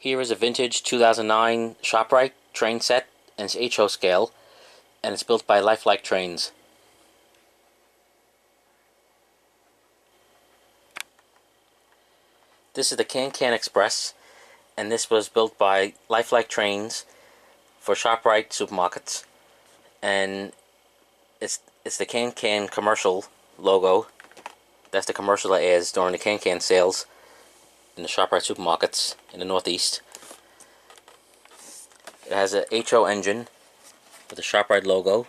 Here is a vintage 2009 ShopRite train set and it's HO scale and it's built by Lifelike Trains. This is the Can Can Express and this was built by Lifelike Trains for ShopRite supermarkets. And it's it's the Can Can commercial logo. That's the commercial that during the Can Can sales in the ShopRite supermarkets in the Northeast. It has a HO engine with the ShopRite logo.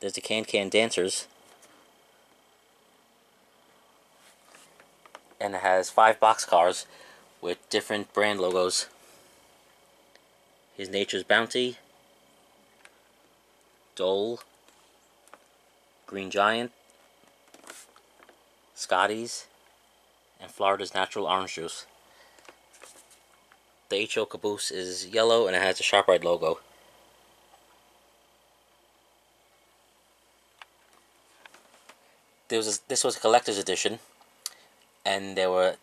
There's the Can Can Dancers. And it has five boxcars with different brand logos. Here's Nature's Bounty, Dole, Green Giant, Scotty's, and Florida's Natural Orange Juice. The HO caboose is yellow and it has the ShopRite logo. There was a, this was a collector's edition and there were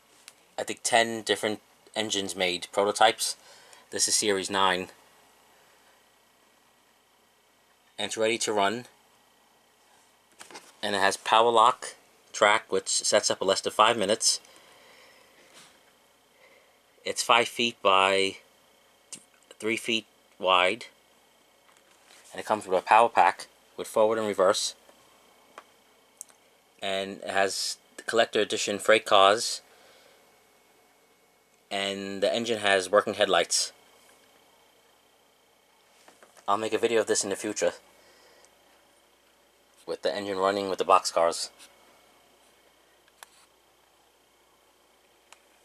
I think 10 different engines made, prototypes. This is series 9. And it's ready to run. And it has Power-Loc track which sets up in less than 5 minutes. It's 5 feet by th 3 feet wide. And it comes with a power pack with forward and reverse. And it has collector edition freight cars. And the engine has working headlights. I'll make a video of this in the future with the engine running with the boxcars.